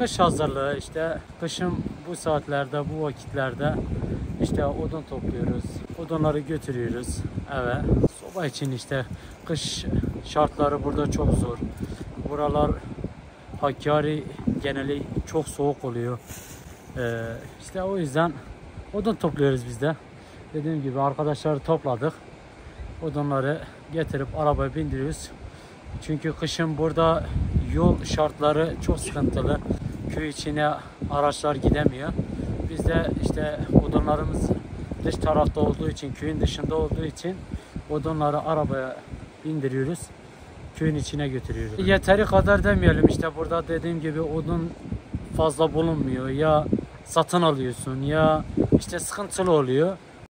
kış hazırlığı işte kışın bu saatlerde bu vakitlerde işte odun topluyoruz. Odunları götürüyoruz eve. Soba için işte kış şartları burada çok zor. Buralar Hakkari geneli çok soğuk oluyor. Ee, işte o yüzden odun topluyoruz biz de. Dediğim gibi arkadaşları topladık. Odunları getirip arabaya bindiriyoruz. Çünkü kışın burada yol şartları çok sıkıntılı. Köy içine araçlar gidemiyor. Biz de işte odunlarımız dış tarafta olduğu için, köyün dışında olduğu için odunları arabaya bindiriyoruz. Köyün içine götürüyoruz. Yeteri kadar demeyelim işte burada dediğim gibi odun fazla bulunmuyor. Ya satın alıyorsun ya işte sıkıntılı oluyor.